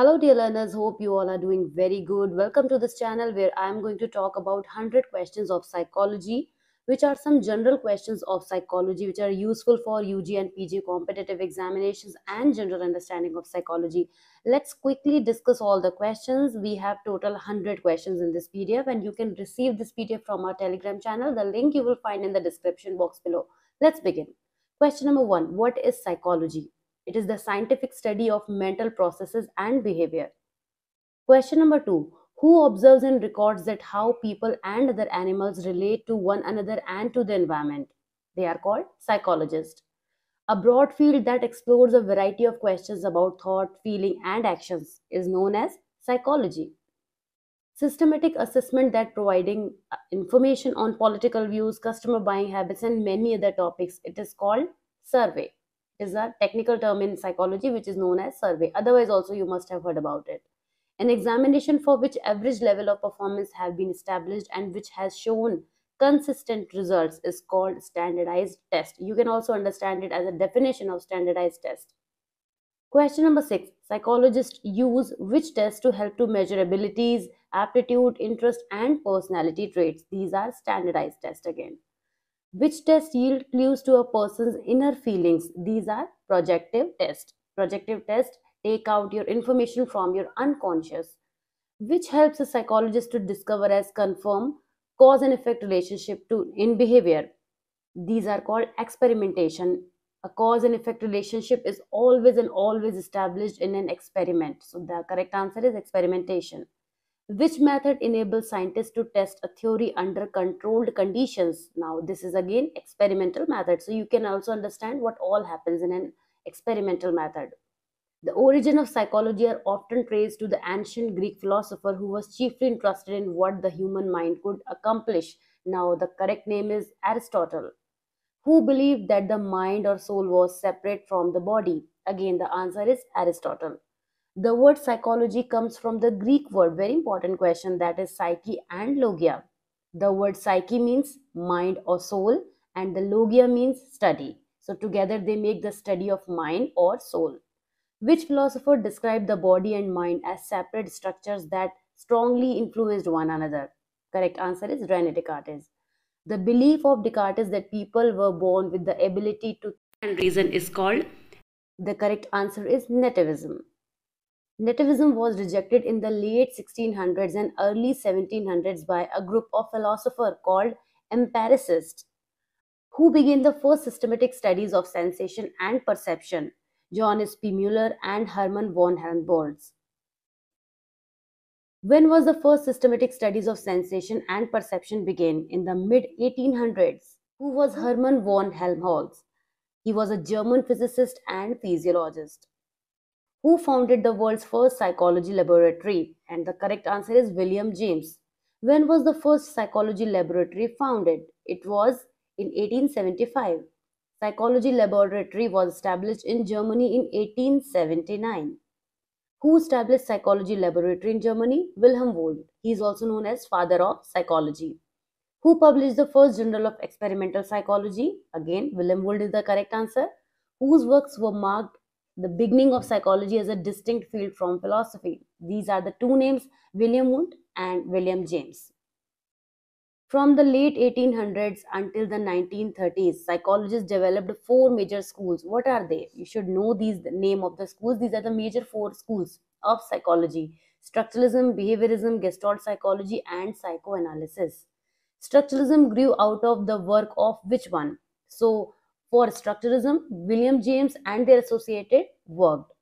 Hello, dear learners. Hope you all are doing very good. Welcome to this channel where I am going to talk about 100 questions of psychology, which are some general questions of psychology which are useful for UG and PG competitive examinations and general understanding of psychology. Let's quickly discuss all the questions. We have total 100 questions in this PDF, and you can receive this PDF from our Telegram channel. The link you will find in the description box below. Let's begin. Question number one What is psychology? It is the scientific study of mental processes and behavior. Question number two Who observes and records that how people and other animals relate to one another and to the environment? They are called psychologists. A broad field that explores a variety of questions about thought, feeling, and actions is known as psychology. Systematic assessment that providing uh, information on political views, customer buying habits, and many other topics. It is called survey is a technical term in psychology which is known as survey. Otherwise, also you must have heard about it. An examination for which average level of performance have been established and which has shown consistent results is called standardized test. You can also understand it as a definition of standardized test. Question number six Psychologists use which test to help to measure abilities, aptitude, interest, and personality traits? These are standardized tests again. Which tests yield clues to a person's inner feelings? These are projective tests. Projective tests take out your information from your unconscious, which helps a psychologist to discover as confirm cause and effect relationship to in behavior. These are called experimentation. A cause and effect relationship is always and always established in an experiment. So the correct answer is experimentation. Which method enables scientists to test a theory under controlled conditions? Now, this is again experimental method. So you can also understand what all happens in an experimental method. The origin of psychology are often traced to the ancient Greek philosopher who was chiefly interested in what the human mind could accomplish. Now, the correct name is Aristotle, who believed that the mind or soul was separate from the body. Again, the answer is Aristotle. The word psychology comes from the Greek word, very important question, that is psyche and logia. The word psyche means mind or soul, and the logia means study. So, together they make the study of mind or soul. Which philosopher described the body and mind as separate structures that strongly influenced one another? Correct answer is Rene Descartes. The belief of Descartes that people were born with the ability to think and reason is called. The correct answer is nativism. Nativism was rejected in the late 1600s and early 1700s by a group of philosophers called empiricists, who began the first systematic studies of sensation and perception, John P. Muller and Hermann von Helmholtz. When was the first systematic studies of sensation and perception began? In the mid 1800s. Who was Hermann von Helmholtz? He was a German physicist and physiologist who founded the world's first psychology laboratory? And the correct answer is William James. When was the first psychology laboratory founded? It was in 1875. Psychology laboratory was established in Germany in 1879. Who established psychology laboratory in Germany? Wilhelm Wundt. He is also known as father of psychology. Who published the first journal of experimental psychology? Again, Wilhelm Wundt is the correct answer. Whose works were marked the beginning of psychology as a distinct field from philosophy. These are the two names William Wundt and William James. From the late 1800s until the 1930s, psychologists developed four major schools. What are they? You should know these the name of the schools. These are the major four schools of psychology: structuralism, behaviorism, gestalt psychology, and psychoanalysis. Structuralism grew out of the work of which one? So for structuralism, William James and their associated worked.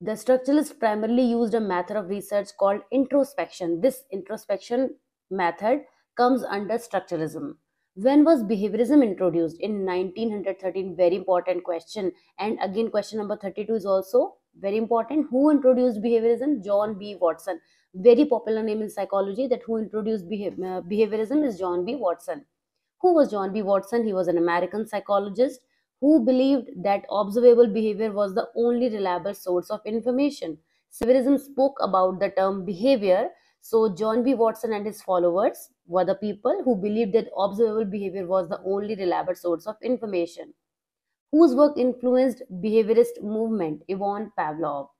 The structuralists primarily used a method of research called introspection. This introspection method comes under structuralism. When was behaviorism introduced? In 1913, very important question. And again, question number 32 is also very important. Who introduced behaviorism? John B. Watson. Very popular name in psychology that who introduced uh, behaviorism is John B. Watson. Who was John B. Watson? He was an American psychologist who believed that observable behavior was the only reliable source of information. Behaviorism spoke about the term behavior. So, John B. Watson and his followers were the people who believed that observable behavior was the only reliable source of information. Whose work influenced behaviorist movement? Ivan Pavlov.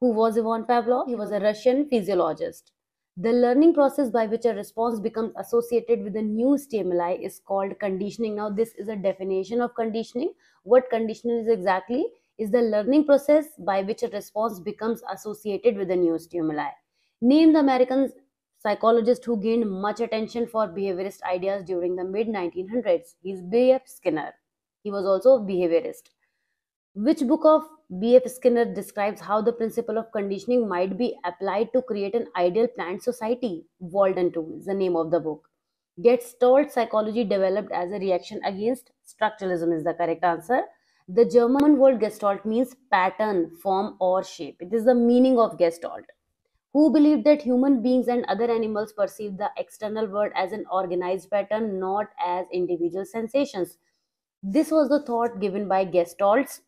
Who was Ivan Pavlov? He was a Russian physiologist. The learning process by which a response becomes associated with a new stimuli is called conditioning. Now, this is a definition of conditioning. What conditioning is exactly? Is the learning process by which a response becomes associated with a new stimuli. Name the American psychologist who gained much attention for behaviorist ideas during the mid 1900s. He's B.F. Skinner. He was also a behaviorist. Which book of B.F. Skinner describes how the principle of conditioning might be applied to create an ideal planned society? Walden 2 is the name of the book. Gestalt psychology developed as a reaction against structuralism is the correct answer. The German word Gestalt means pattern, form, or shape. It is the meaning of Gestalt. Who believed that human beings and other animals perceive the external world as an organized pattern, not as individual sensations? This was the thought given by Gestalts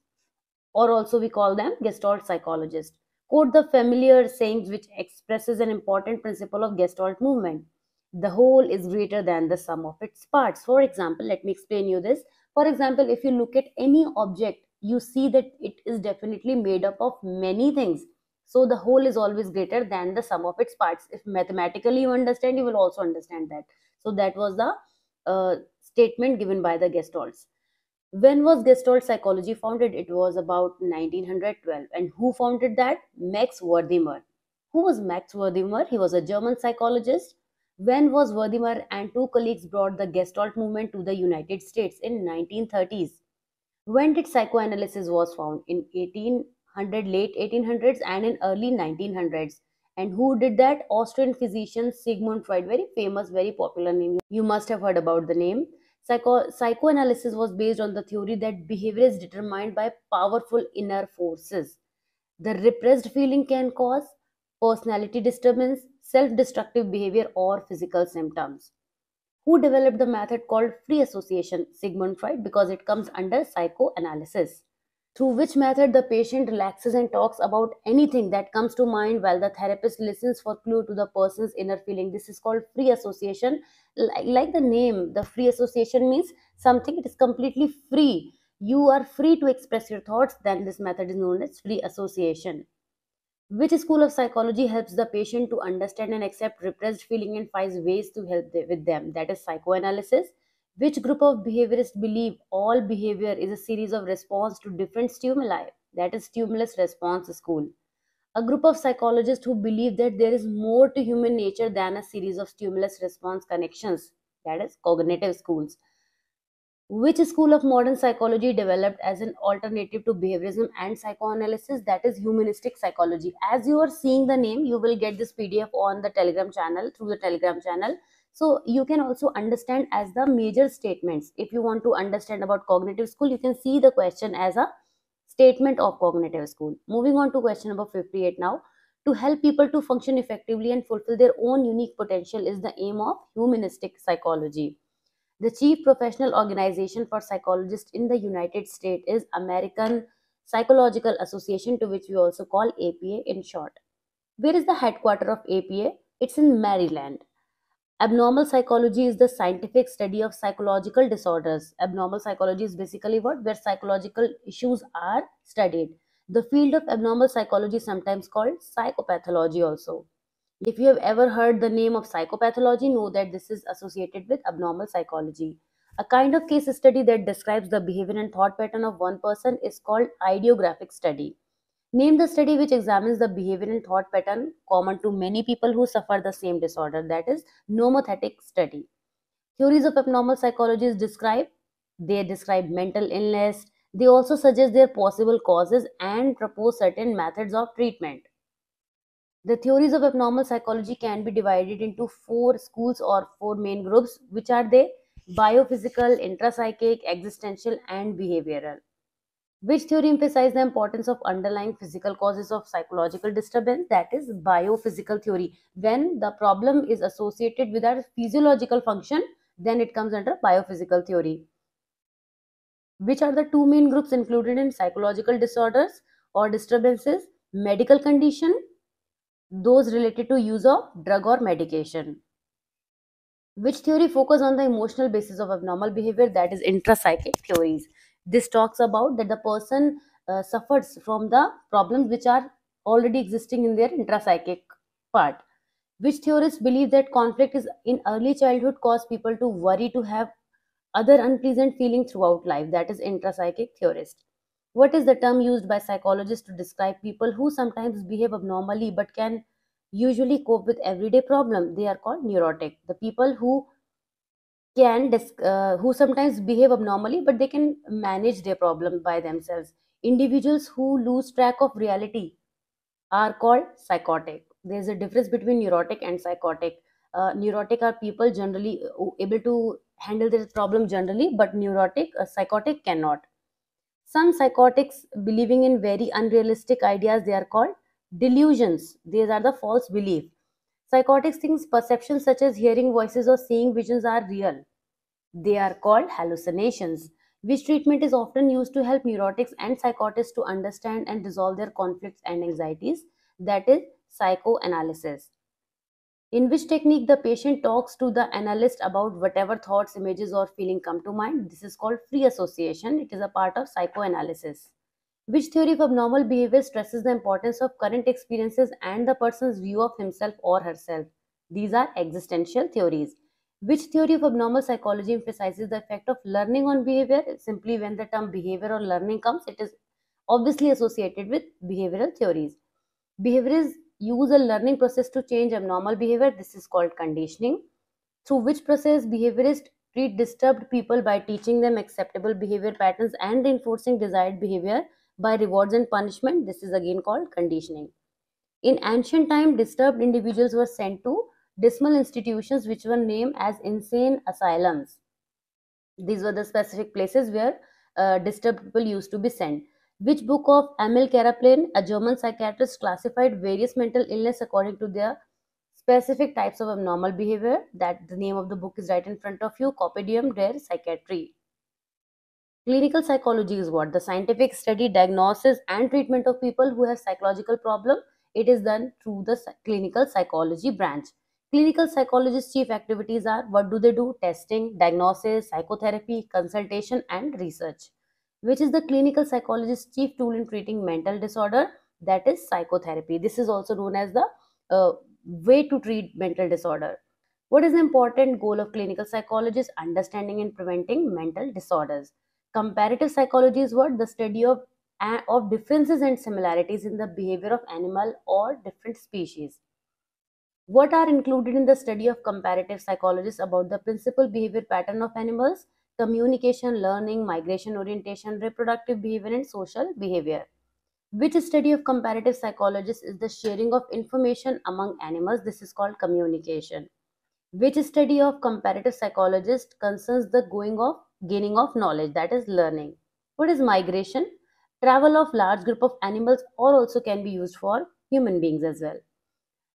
or also we call them Gestalt psychologists. Quote the familiar sayings which expresses an important principle of Gestalt movement. The whole is greater than the sum of its parts. For example, let me explain you this. For example, if you look at any object, you see that it is definitely made up of many things. So the whole is always greater than the sum of its parts. If mathematically you understand, you will also understand that. So that was the uh, statement given by the Gestalts. When was Gestalt psychology founded? It was about 1912. And who founded that? Max Wertheimer. Who was Max Wertheimer? He was a German psychologist. When was Wertheimer and two colleagues brought the Gestalt movement to the United States in 1930s? When did psychoanalysis was found? In 1800, late 1800s and in early 1900s. And who did that? Austrian physician Sigmund Freud. Very famous, very popular name. You must have heard about the name. Psycho- psychoanalysis was based on the theory that behavior is determined by powerful inner forces. The repressed feeling can cause personality disturbance, self destructive behavior, or physical symptoms. Who developed the method called free association? Sigmund Freud, because it comes under psychoanalysis through which method the patient relaxes and talks about anything that comes to mind while the therapist listens for clue to the person's inner feeling. This is called free association. Like, like the name the free association means something it is completely free. You are free to express your thoughts then this method is known as free association which school of psychology helps the patient to understand and accept repressed feeling and finds ways to help with them. That is psychoanalysis which group of behaviorists believe all behavior is a series of response to different stimuli? That is stimulus response school. A group of psychologists who believe that there is more to human nature than a series of stimulus response connections. That is cognitive schools. Which school of modern psychology developed as an alternative to behaviorism and psychoanalysis? That is humanistic psychology. As you are seeing the name, you will get this PDF on the Telegram channel through the Telegram channel so you can also understand as the major statements. If you want to understand about cognitive school you can see the question as a statement of cognitive school. Moving on to question number 58 now. To help people to function effectively and fulfill their own unique potential is the aim of humanistic psychology. The chief professional organization for psychologists in the united states is american psychological association to which we also call apa in short. Where is the headquarter of apa it's in maryland Abnormal psychology is the scientific study of psychological disorders. Abnormal psychology is basically what? Where psychological issues are studied. The field of abnormal psychology is sometimes called psychopathology also. If you have ever heard the name of psychopathology, know that this is associated with abnormal psychology. A kind of case study that describes the behavior and thought pattern of one person is called idiographic study. Name the study which examines the behavior and thought pattern common to many people who suffer the same disorder, that is, nomothetic study. Theories of abnormal psychology describe they describe mental illness. They also suggest their possible causes and propose certain methods of treatment. The theories of abnormal psychology can be divided into four schools or four main groups, which are they biophysical, intrapsychic, existential, and behavioral. Which theory emphasizes the importance of underlying physical causes of psychological disturbance? That is biophysical theory. When the problem is associated with our physiological function, then it comes under biophysical theory. Which are the two main groups included in psychological disorders or disturbances? Medical condition, those related to use of drug or medication. Which theory focus on the emotional basis of abnormal behavior? That is intrapsychic theories this talks about that the person uh, suffers from the problems which are already existing in their intrapsychic part. Which theorists believe that conflict is in early childhood cause people to worry to have other unpleasant feeling throughout life. That is intrapsychic theorist. What is the term used by psychologists to describe people who sometimes behave abnormally but can usually cope with everyday problem? They are called neurotic. The people who can uh, who sometimes behave abnormally but they can manage their problem by themselves. Individuals who lose track of reality are called psychotic. There's a difference between neurotic and psychotic. Uh, neurotic are people generally uh, able to handle their problem generally but neurotic uh, psychotic cannot. Some psychotics believing in very unrealistic ideas they are called delusions. These are the false belief psychotics thinks perceptions such as hearing voices or seeing visions are real. They are called hallucinations which treatment is often used to help neurotics and psychotics to understand and resolve their conflicts and anxieties that is psychoanalysis in which technique the patient talks to the analyst about whatever thoughts images or feeling come to mind. This is called free association. It is a part of psychoanalysis which theory of abnormal behavior stresses the importance of current experiences and the person's view of himself or herself? These are existential theories. Which theory of abnormal psychology emphasizes the effect of learning on behavior? Simply when the term behavior or learning comes it is obviously associated with behavioral theories. Behaviorists use a learning process to change abnormal behavior. This is called conditioning. Through which process behaviorists treat disturbed people by teaching them acceptable behavior patterns and reinforcing desired behavior by rewards and punishment this is again called conditioning in ancient time disturbed individuals were sent to dismal institutions which were named as insane asylums. These were the specific places where uh, disturbed people used to be sent. Which book of Emil Kraepelin, a German psychiatrist, classified various mental illness according to their specific types of abnormal behavior. That the name of the book is right in front of you, Compendium der Psychiatrie. Clinical psychology is what? The scientific study, diagnosis and treatment of people who have psychological problem. It is done through the clinical psychology branch. Clinical psychologists' chief activities are what do they do? Testing, diagnosis, psychotherapy, consultation, and research. Which is the clinical psychologist's chief tool in treating mental disorder? That is psychotherapy. This is also known as the uh, way to treat mental disorder. What is the important goal of clinical psychology? Is understanding and preventing mental disorders. Comparative psychology is what? The study of, of differences and similarities in the behavior of animal or different species what are included in the study of comparative psychologists about the principal behavior pattern of animals? Communication, learning, migration orientation, reproductive behavior, and social behavior. Which study of comparative psychologists is the sharing of information among animals? This is called communication. Which study of comparative psychologists concerns the going of gaining of knowledge, that is learning. What is migration? Travel of large group of animals or also can be used for human beings as well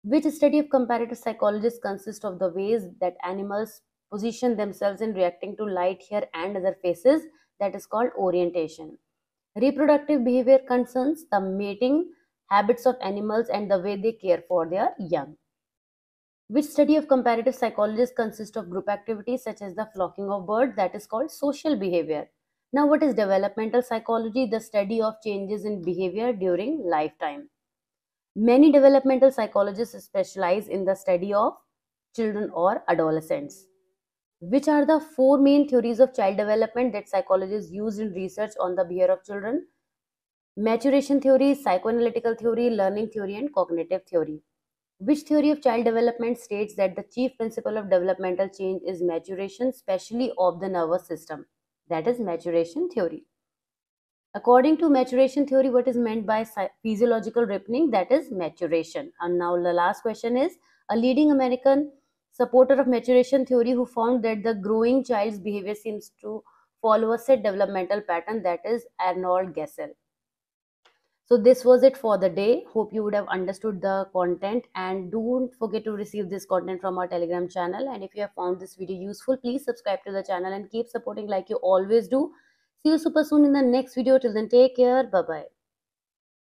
which study of comparative psychologists consists of the ways that animals position themselves in reacting to light, hair, and other faces, that is called orientation. Reproductive behavior concerns the mating habits of animals and the way they care for their young. Which study of comparative psychologists consists of group activities such as the flocking of birds, that is called social behavior. Now, what is developmental psychology? The study of changes in behavior during lifetime. Many developmental psychologists specialize in the study of children or adolescents. Which are the four main theories of child development that psychologists use in research on the behavior of children? Maturation theory, psychoanalytical theory, learning theory, and cognitive theory. Which theory of child development states that the chief principle of developmental change is maturation, especially of the nervous system? That is maturation theory. According to maturation theory, what is meant by physiological ripening? That is maturation. And now the last question is a leading American supporter of maturation theory who found that the growing child's behavior seems to follow a set developmental pattern that is Arnold Gesell. So this was it for the day. Hope you would have understood the content and don't forget to receive this content from our telegram channel. And if you have found this video useful, please subscribe to the channel and keep supporting like you always do. See you super soon in the next video. Till then, take care. Bye bye.